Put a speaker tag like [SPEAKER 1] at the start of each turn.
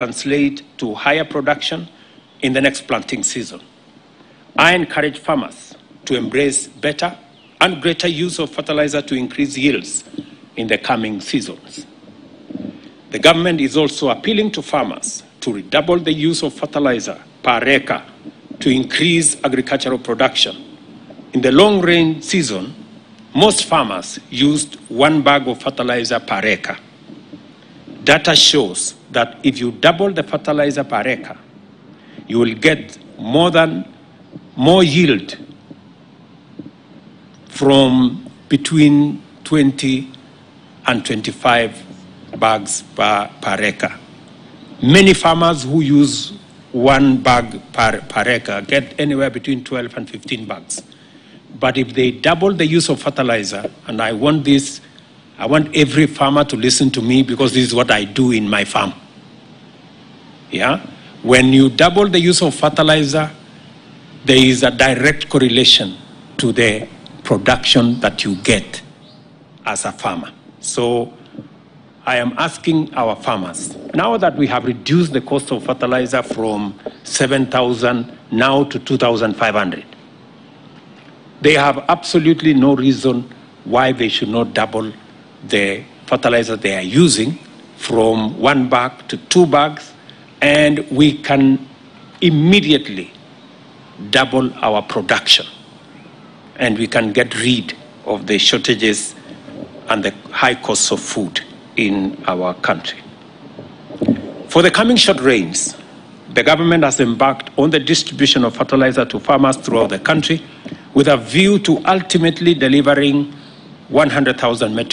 [SPEAKER 1] translate to higher production in the next planting season. I encourage farmers to embrace better and greater use of fertilizer to increase yields in the coming seasons. The government is also appealing to farmers to redouble the use of fertilizer per acre to increase agricultural production. In the long rain season, most farmers used one bag of fertilizer per acre. Data shows that if you double the fertilizer per acre, you will get more than more yield from between 20 and 25 bags per, per acre. Many farmers who use one bag per, per acre get anywhere between 12 and 15 bags. But if they double the use of fertilizer, and I want this, I want every farmer to listen to me because this is what I do in my farm. Yeah? When you double the use of fertilizer, there is a direct correlation to the production that you get as a farmer. So I am asking our farmers, now that we have reduced the cost of fertilizer from 7,000 now to 2,500, they have absolutely no reason why they should not double the fertilizer they are using from one bag to two bags, and we can immediately double our production and we can get rid of the shortages and the high costs of food in our country. For the coming short rains, the government has embarked on the distribution of fertilizer to farmers throughout the country with a view to ultimately delivering 100,000 metric